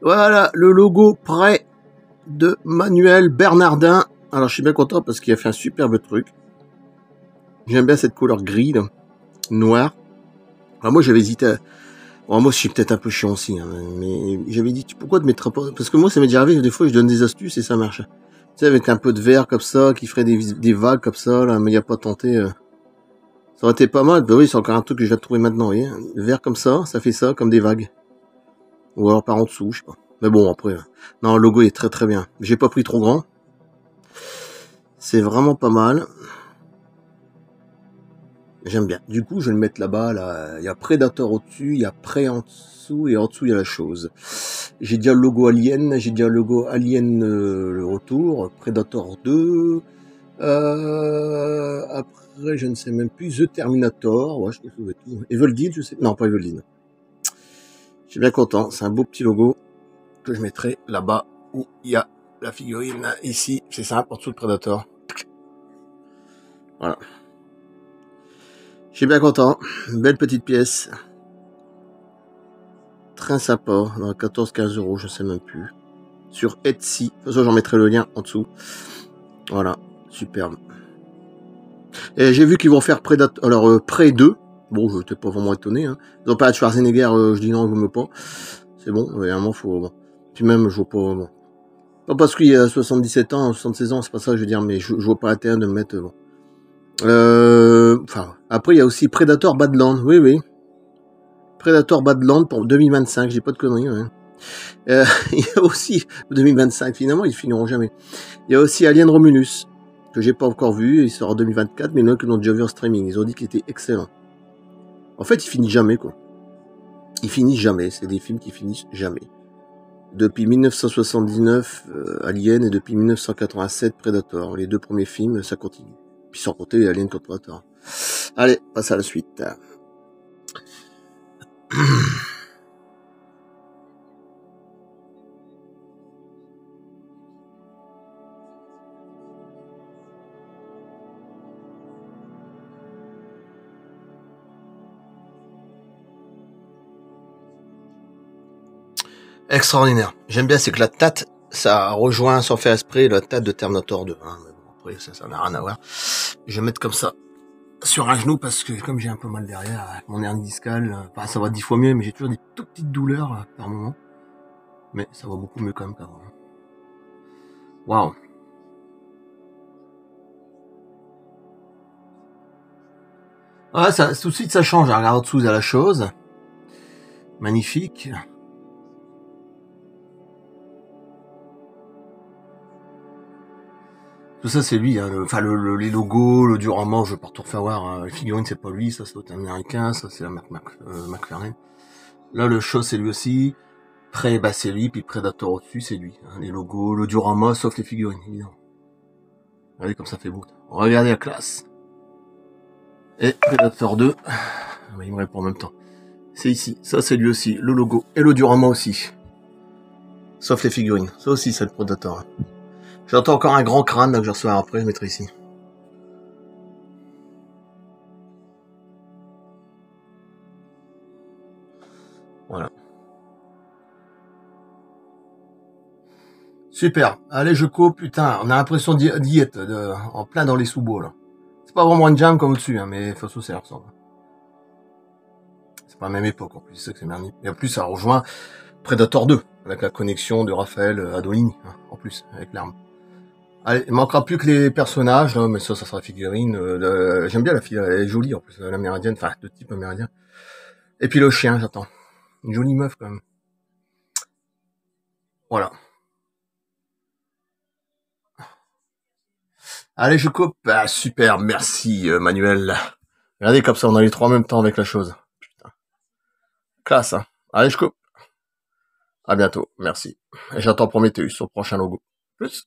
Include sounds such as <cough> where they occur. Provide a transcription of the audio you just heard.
Voilà, le logo prêt de Manuel Bernardin. Alors, je suis bien content parce qu'il a fait un superbe truc. J'aime bien cette couleur gris, là, noire. Moi, j'avais hésité à... Bon, moi, je suis peut-être un peu chiant aussi, hein, mais j'avais dit, pourquoi te mettre pas... Parce que moi, ça m'est déjà arrivé, des fois, je donne des astuces et ça marche. Tu sais, avec un peu de verre comme ça, qui ferait des, vagues comme ça, là, mais il n'y a pas tenté... euh. Ça aurait été pas mal. Bah oui, c'est encore un truc que je vais trouver maintenant, vous comme ça, ça fait ça, comme des vagues. Ou alors par en dessous, je sais pas. Mais bon, après... euh, Non, le logo est très très bien. J'ai pas pris trop grand. C'est vraiment pas mal. J'aime bien. Du coup, je vais le mettre là-bas. Là. Il y a Predator au-dessus, il y a Prey en dessous, et en dessous, il y a la chose. J'ai déjà le logo Alien, j'ai déjà le logo Alien euh, le retour, Predator 2. Euh, après, je ne sais même plus, The Terminator. Ouais, je tout. Evil je sais. Non, pas Evil. Je suis bien content. C'est un beau petit logo que je mettrai là-bas où il y a la figurine. Ici, c'est simple, en dessous le Predator. Voilà. Je suis bien content. Belle petite pièce. Très sympa. Dans 14-15 euros, je sais même plus. Sur Etsy. De toute façon, j'en mettrai le lien en dessous. Voilà. Superbe. Et j'ai vu qu'ils vont faire Predator. Alors, euh, Prey 2. Bon, je n'étais pas vraiment étonné. Hein. Ils ont pas Schwarzenegger, euh, je dis non, je me pas. C'est bon, moment, faut. Bon. Puis même, je vois pas. Pas parce qu'il a 77 ans, 76 ans, c'est pas ça je veux dire, mais je, je vois pas l'intérêt de me mettre. Bon. Euh, enfin, après, il y a aussi Predator Badland. Oui, oui. Predator Badland pour 2025. J'ai pas de conneries. Euh, <laughs> il y a aussi 2025. Finalement, ils finiront jamais. Il y a aussi Alien Romulus que j'ai pas encore vu. Il sort en 2024, mais il y en a qui l'ont déjà vu en streaming. Ils ont dit qu'il était excellent. En fait, il finit jamais, quoi. Il finit jamais. C'est des films qui finissent jamais. Depuis 1979, euh, Alien, et depuis 1987, Predator. Les deux premiers films, ça continue. Puis sans compter Alien contre Predator. Allez, passe à la suite. <clears throat> Extraordinaire. J'aime bien, c'est que la tate, ça rejoint sans faire esprit la tate de Terminator 2. Hein. Après, ça, ça n'a rien à voir. Je vais mettre comme ça sur un genou parce que comme j'ai un peu mal derrière, avec mon hernie discale, euh, ça va dix fois mieux, mais j'ai toujours des toutes petites douleurs euh, par moment. Mais ça va beaucoup mieux quand même qu'avant. Waouh. Ah, ça, tout de suite ça change. Regarde en dessous, a la chose. Magnifique. Tout ça, c'est lui, hein, le- enfin le, le- les logos, le diorama, je vais pas tout refaire voir. hein. Les figurines, c'est pas lui, ça c'est américain, ça c'est la Mac, Mac, euh, McFarlane. Là, le show, c'est lui aussi. Prey, bah c'est lui, puis Predator au-dessus, c'est lui. hein. Les logos, le diorama, sauf les figurines, évidemment. Regardez comme ça fait beau. Regardez la classe. Et Predator 2, ah, il me répond en même temps. C'est ici, ça c'est lui aussi, le logo, et le diorama aussi. Sauf les figurines, ça aussi c'est le Predator. J'entends encore un grand crâne là, que je reçois après, je mettrai ici. Voilà. Super. Allez, je coupe. Putain, on a l'impression d'y être, en plein dans les sous-bois, là. C'est pas vraiment une jam comme au-dessus, hein, mais façon, ça ressemble. C'est pas la même époque, en plus, c'est ça que c'est merdique. Et en plus, ça rejoint Predator 2, avec la connexion de Raphaël euh, Adolini, hein, en plus, avec l'arme. Allez, il manquera plus que les personnages, là, mais ça, ça sera figurine. euh, J'aime bien la fille, elle est jolie, en plus, euh, l'amérindienne, enfin, de type amérindien. Et puis le chien, j'attends. Une jolie meuf, quand même. Voilà. Allez, je coupe. Ah, super, merci, euh, Manuel. Regardez, comme ça, on a les trois en même temps avec la chose. Putain. Classe, hein. Allez, je coupe. À bientôt, merci. Et j'attends Prometheus au prochain logo. Plus.